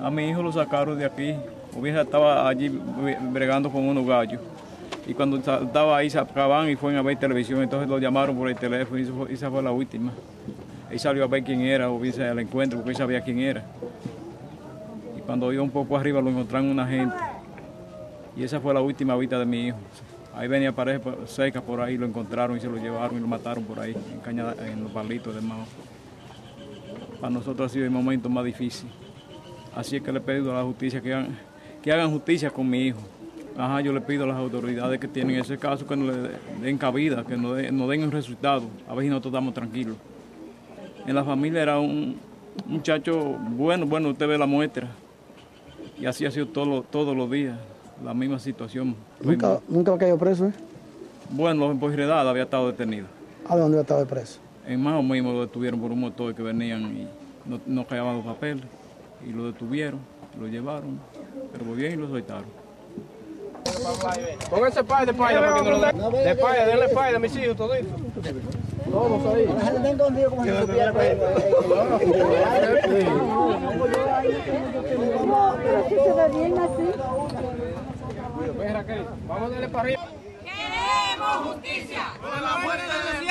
A mi hijo lo sacaron de aquí. Hubiera estaba allí bregando con unos gallos. Y cuando estaba ahí se acaban y fueron a ver televisión, entonces lo llamaron por el teléfono y esa fue la última. Él salió a ver quién era, o viese al encuentro, porque él sabía quién era. Y cuando iba un poco arriba lo encontraron una gente. Y esa fue la última vista de mi hijo. Ahí venía pareja seca por ahí, lo encontraron y se lo llevaron y lo mataron por ahí, en, caña, en los palitos de Mao. Para nosotros ha sido el momento más difícil. Así es que le pido a la justicia que hagan, que hagan justicia con mi hijo. Ajá, yo le pido a las autoridades que tienen ese caso que nos den cabida, que nos, den, nos den un resultado, a ver si nosotros estamos tranquilos. En la familia era un muchacho bueno, bueno, usted ve la muestra. Y así ha sido todo, todos los días, la misma situación. ¿Nunca, ¿nunca ha caído preso? Eh? Bueno, en Poisredad había estado detenido. ¿A dónde había estado preso? En más o menos lo detuvieron por un motor que venían y no, no callaban los papeles. Y lo detuvieron, lo llevaron, pero muy bien y lo soltaron. Pónganse pay de pay para que no lo De pay, denle pay a mis hijos, todo eso. Todos ahí. como si supiera se ve bien así. Vamos a darle para arriba. Queremos justicia. Por la muerte de